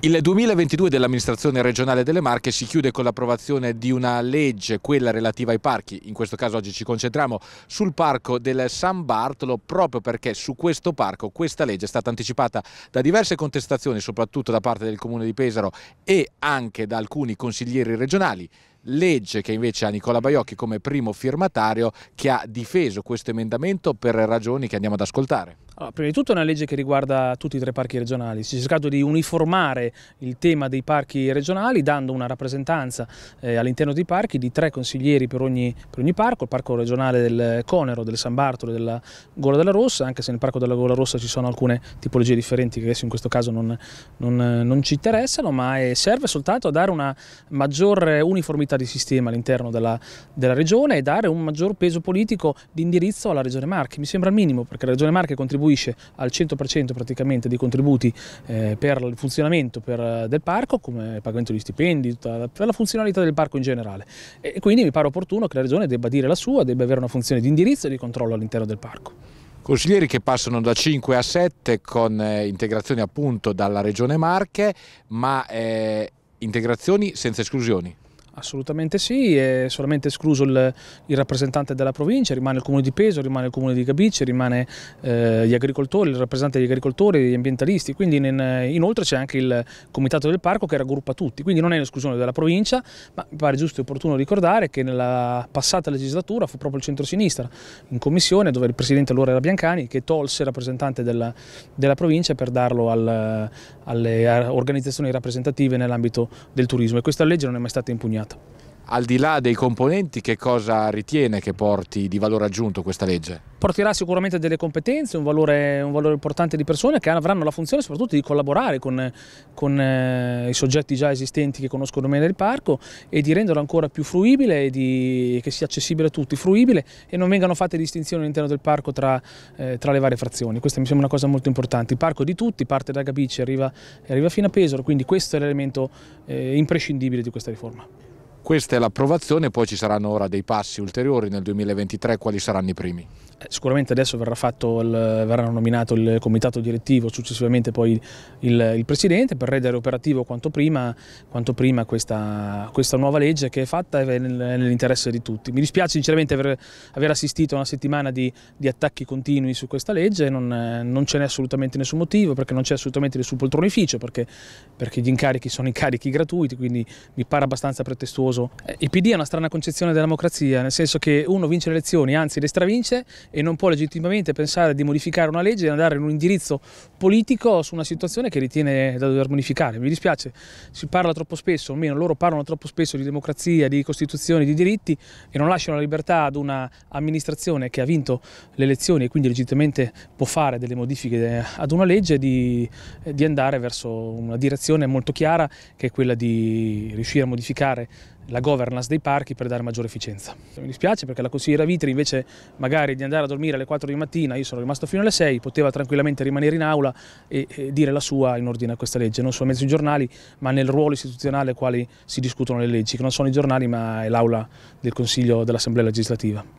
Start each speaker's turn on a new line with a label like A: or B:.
A: Il 2022 dell'amministrazione regionale delle Marche si chiude con l'approvazione di una legge, quella relativa ai parchi. In questo caso oggi ci concentriamo sul parco del San Bartolo proprio perché su questo parco questa legge è stata anticipata da diverse contestazioni, soprattutto da parte del comune di Pesaro e anche da alcuni consiglieri regionali legge che invece ha Nicola Baiocchi come primo firmatario che ha difeso questo emendamento per ragioni che andiamo ad ascoltare.
B: Allora, prima di tutto è una legge che riguarda tutti i tre parchi regionali, si è cercato di uniformare il tema dei parchi regionali dando una rappresentanza eh, all'interno dei parchi di tre consiglieri per ogni, per ogni, parco, il parco regionale del Conero, del San Bartolo e della Gola della Rossa, anche se nel parco della Gola Rossa ci sono alcune tipologie differenti che adesso in questo caso non, non, non ci interessano, ma serve soltanto a dare una maggiore uniformità di sistema all'interno della, della regione e dare un maggior peso politico di indirizzo alla regione Marche. Mi sembra il minimo perché la regione Marche contribuisce al 100% praticamente dei contributi eh, per il funzionamento per, del parco, come pagamento di stipendi, tutta, per la funzionalità del parco in generale. E quindi mi pare opportuno che la Regione debba dire la sua, debba avere una funzione di indirizzo e di controllo all'interno del parco.
A: Consiglieri che passano da 5 a 7 con eh, integrazioni appunto dalla Regione Marche, ma eh, integrazioni senza esclusioni.
B: Assolutamente sì, è solamente escluso il, il, rappresentante della provincia, rimane il comune di Peso, rimane il comune di Gabice, rimane eh, gli agricoltori, il rappresentante degli agricoltori gli ambientalisti, quindi in, inoltre c'è anche il comitato del parco che raggruppa tutti, quindi non è l'esclusione della provincia, ma mi pare giusto e opportuno ricordare che nella passata legislatura fu proprio il centro-sinistra in commissione dove il presidente allora era Biancani che tolse il rappresentante della, della provincia per darlo al, alle organizzazioni rappresentative nell'ambito del turismo. E questa legge non è mai stata impugnata
A: al di là dei componenti che cosa ritiene che porti di valore aggiunto questa legge?
B: Porterà sicuramente delle competenze, un valore, un valore importante di persone che avranno la funzione soprattutto di collaborare con, con eh, i soggetti già esistenti che conoscono bene il parco e di renderlo ancora più fruibile e di, che sia accessibile a tutti, fruibile e non vengano fatte distinzioni all'interno del parco tra, eh, tra, le varie frazioni. Questa mi sembra una cosa molto importante. Il parco è di tutti, parte da Gabice e arriva, arriva fino a Pesaro, quindi questo è l'elemento eh, imprescindibile di questa riforma.
A: Questa è l'approvazione, poi ci saranno ora dei passi ulteriori nel 2023, quali saranno i primi?
B: Eh, sicuramente adesso verrà, il, verrà, nominato il comitato direttivo, successivamente poi il, il Presidente per rendere operativo quanto prima, quanto prima questa, questa, nuova legge che è fatta nell'interesse di tutti. Mi dispiace sinceramente aver, aver assistito a una settimana di, di, attacchi continui su questa legge, non, non ce n'è assolutamente nessun motivo perché non c'è assolutamente nessun poltronificio perché, perché, gli incarichi sono incarichi gratuiti quindi mi pare abbastanza pretestuoso. Eh, il PD ha una strana concezione della democrazia, nel senso che uno vince le elezioni, anzi le stravince e non può legittimamente pensare di modificare una legge e andare in un indirizzo politico su una situazione che ritiene da dover modificare. Mi dispiace, si parla troppo spesso, almeno loro parlano troppo spesso di democrazia, di costituzione, di diritti e non lasciano la libertà ad un'amministrazione che ha vinto le elezioni e quindi legittimamente può fare delle modifiche ad una legge di, di andare verso una direzione molto chiara che è quella di riuscire a modificare la governance dei parchi per dare maggiore efficienza. Mi dispiace perché la consigliera Vitri invece magari di andare a dormire alle 4 di mattina, io sono rimasto fino alle 6, poteva tranquillamente rimanere in aula e, e dire la sua in ordine a questa legge, non solamente sui giornali ma nel ruolo istituzionale quali si discutono le leggi, che non sono i giornali ma è l'aula del Consiglio dell'Assemblea legislativa.